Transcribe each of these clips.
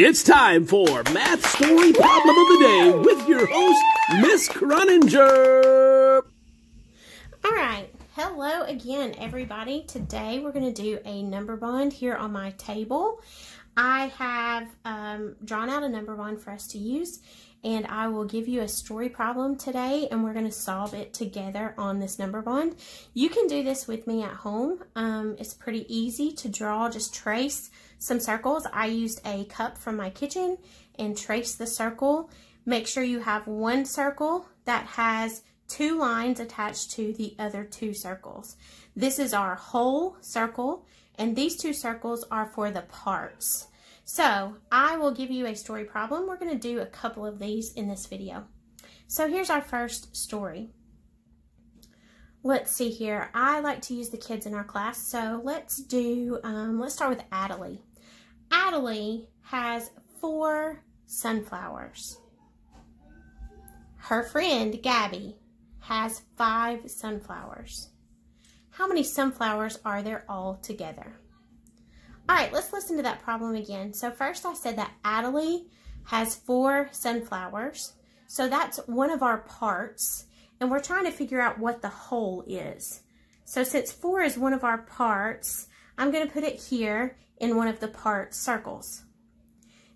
It's time for Math Story Problem of the Day with your host, Miss Croninger. All right. Hello again, everybody. Today we're going to do a number bond here on my table. I have um, drawn out a number bond for us to use and I will give you a story problem today and we're going to solve it together on this number bond. You can do this with me at home. Um, it's pretty easy to draw. Just trace some circles. I used a cup from my kitchen and trace the circle. Make sure you have one circle that has two lines attached to the other two circles. This is our whole circle and these two circles are for the parts. So I will give you a story problem. We're going to do a couple of these in this video. So here's our first story. Let's see here. I like to use the kids in our class. So let's do, um, let's start with Adelie. Adelie has four sunflowers. Her friend, Gabby, has five sunflowers. How many sunflowers are there all together? All right, let's listen to that problem again. So first I said that Adelie has four sunflowers. So that's one of our parts. And we're trying to figure out what the whole is. So since four is one of our parts, I'm going to put it here in one of the part circles.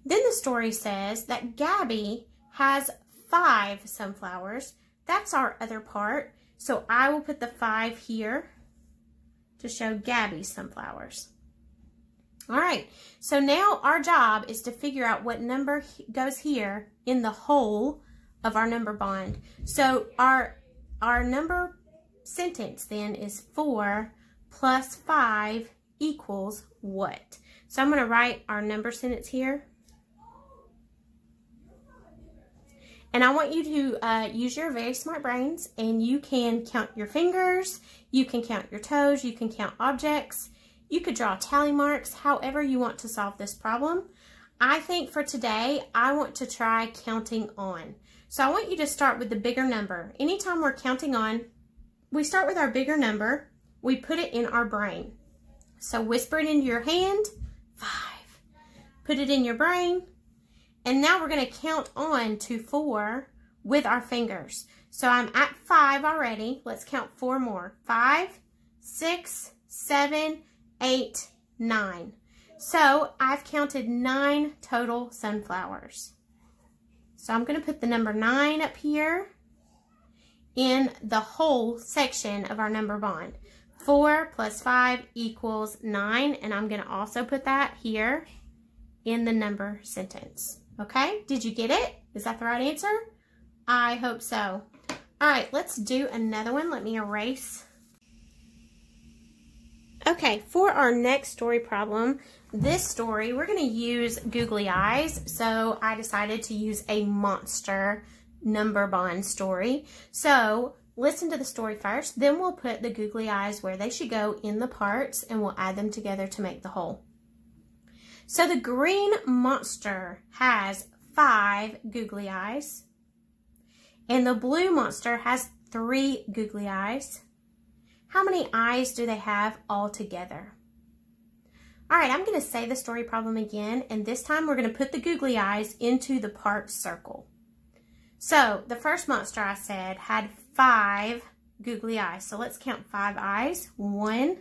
Then the story says that Gabby has five sunflowers. That's our other part. So I will put the five here to show Gabby's sunflowers. All right, so now our job is to figure out what number goes here in the whole of our number bond. So our, our number sentence then is 4 plus 5 equals what? So I'm going to write our number sentence here. And I want you to uh, use your very smart brains and you can count your fingers, you can count your toes, you can count objects, you could draw tally marks, however you want to solve this problem. I think for today, I want to try counting on. So I want you to start with the bigger number. Anytime we're counting on, we start with our bigger number, we put it in our brain. So whisper it into your hand, five. Put it in your brain, and now we're gonna count on to four with our fingers. So I'm at five already. Let's count four more. Five, six, seven, eight, nine. So I've counted nine total sunflowers. So I'm going to put the number nine up here in the whole section of our number bond. 4 plus 5 equals 9, and I'm going to also put that here in the number sentence. Okay, did you get it? Is that the right answer? I hope so. All right, let's do another one. Let me erase Okay, for our next story problem, this story, we're going to use googly eyes. So I decided to use a monster number bond story. So listen to the story first, then we'll put the googly eyes where they should go in the parts and we'll add them together to make the whole. So the green monster has five googly eyes and the blue monster has three googly eyes. How many eyes do they have all together? All right, I'm going to say the story problem again, and this time we're going to put the googly eyes into the part circle. So the first monster I said had five googly eyes. So let's count five eyes. One,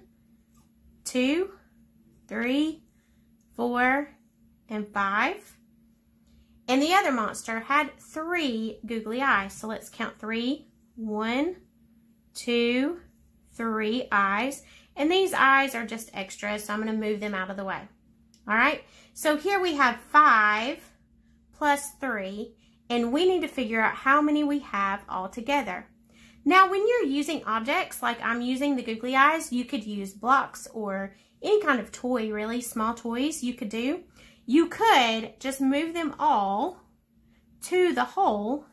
two, three, four, and five. And the other monster had three googly eyes. So let's count three. One, two, three eyes. And these eyes are just extras, so I'm going to move them out of the way. All right, so here we have five plus three, and we need to figure out how many we have all together. Now, when you're using objects, like I'm using the googly eyes, you could use blocks or any kind of toy, really, small toys you could do. You could just move them all to the whole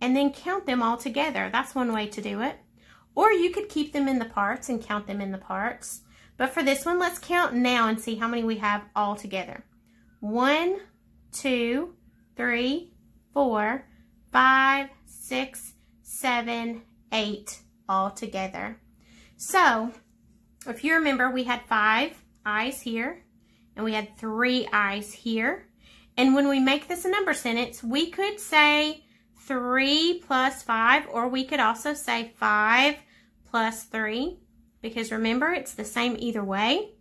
and then count them all together. That's one way to do it. Or you could keep them in the parts and count them in the parts. But for this one, let's count now and see how many we have all together. One, two, three, four, five, six, seven, eight all together. So, if you remember, we had five eyes here, and we had three eyes here. And when we make this a number sentence, we could say 3 plus 5, or we could also say 5 plus 3, because remember, it's the same either way.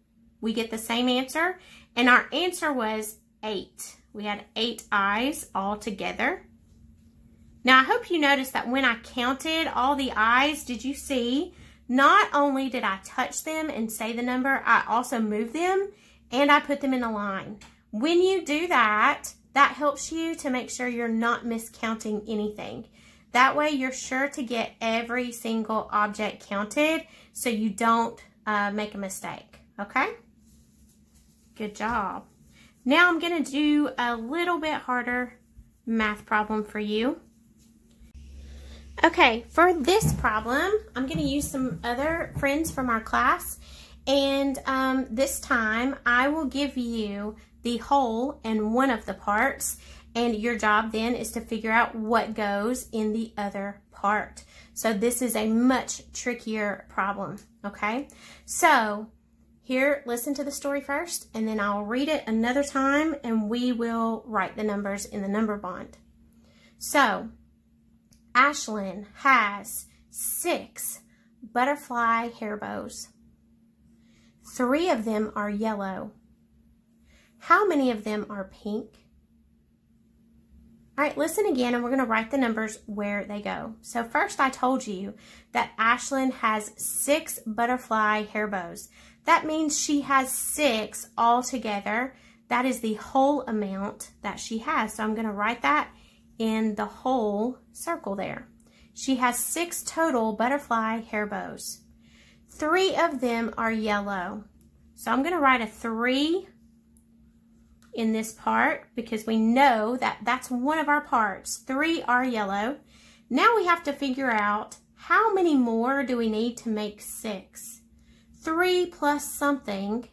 We get the same answer, and our answer was 8. We had 8 eyes all together. Now, I hope you noticed that when I counted all the eyes, did you see? Not only did I touch them and say the number, I also moved them and I put them in a line. When you do that, that helps you to make sure you're not miscounting anything. That way you're sure to get every single object counted so you don't uh, make a mistake, okay? Good job. Now I'm to do a little bit harder math problem for you. Okay, for this problem, I'm going to use some other friends from our class. And um, this time, I will give you the whole and one of the parts. And your job then is to figure out what goes in the other part. So this is a much trickier problem, okay? So here, listen to the story first, and then I'll read it another time, and we will write the numbers in the number bond. So, Ashlyn has six butterfly hair bows. Three of them are yellow. How many of them are pink? All right, listen again, and we're going to write the numbers where they go. So first I told you that Ashlyn has six butterfly hair bows. That means she has six all together. That is the whole amount that she has. So I'm going to write that in the whole circle there. She has six total butterfly hair bows. Three of them are yellow. So I'm going to write a three in this part because we know that that's one of our parts. Three are yellow. Now we have to figure out how many more do we need to make six? Three plus something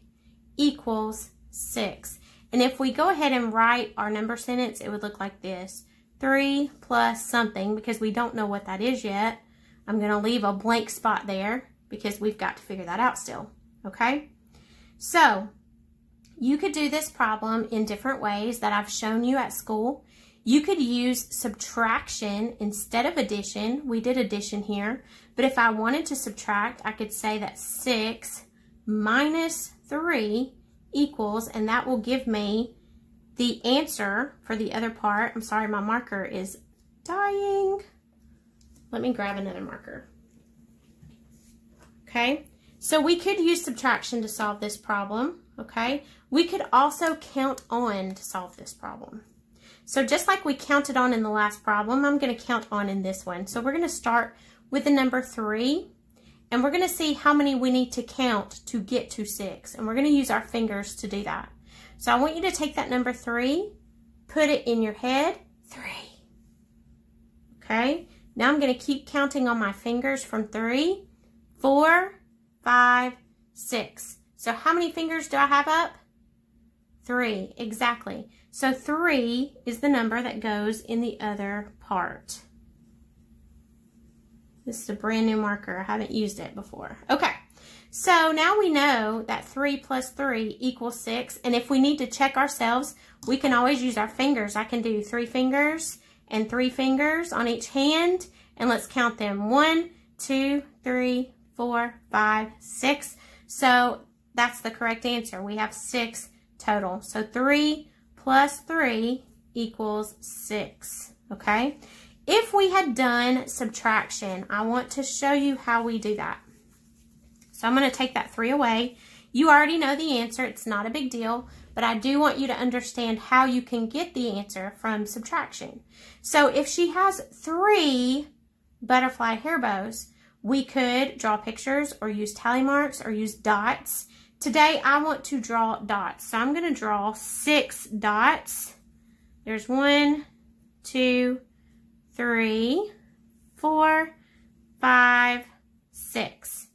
equals six. And if we go ahead and write our number sentence, it would look like this. 3 plus something because we don't know what that is yet. I'm going to leave a blank spot there because we've got to figure that out still. Okay? So, you could do this problem in different ways that I've shown you at school. You could use subtraction instead of addition. We did addition here. But if I wanted to subtract, I could say that 6 minus 3 equals, and that will give me the answer for the other part, I'm sorry, my marker is dying. Let me grab another marker. Okay, so we could use subtraction to solve this problem, okay? We could also count on to solve this problem. So just like we counted on in the last problem, I'm going to count on in this one. So we're going to start with the number 3, and we're going to see how many we need to count to get to 6. And we're going to use our fingers to do that. So I want you to take that number three, put it in your head, three. Okay, now I'm going to keep counting on my fingers from three, four, five, six. So how many fingers do I have up? Three, exactly. So three is the number that goes in the other part. This is a brand new marker. I haven't used it before. Okay. So now we know that 3 plus 3 equals 6. And if we need to check ourselves, we can always use our fingers. I can do three fingers and three fingers on each hand. And let's count them. One, two, three, four, five, six. So that's the correct answer. We have 6 total. So 3 plus 3 equals 6. Okay? If we had done subtraction, I want to show you how we do that. So I'm going to take that 3 away. You already know the answer. It's not a big deal. But I do want you to understand how you can get the answer from subtraction. So if she has three butterfly hair bows, we could draw pictures or use tally marks or use dots. Today I want to draw dots. So I'm going to draw six dots. There's one, two, three, four, five, six.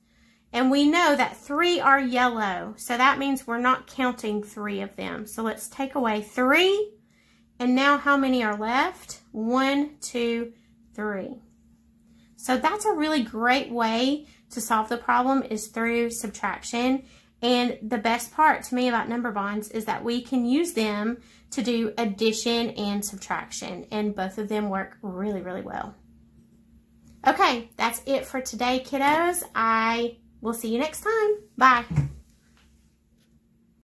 And we know that three are yellow, so that means we're not counting three of them. So let's take away three, and now how many are left? One, two, three. So that's a really great way to solve the problem is through subtraction. And the best part to me about number bonds is that we can use them to do addition and subtraction. And both of them work really, really well. Okay, that's it for today, kiddos. I will see you next time. Bye.